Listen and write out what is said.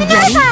Ready?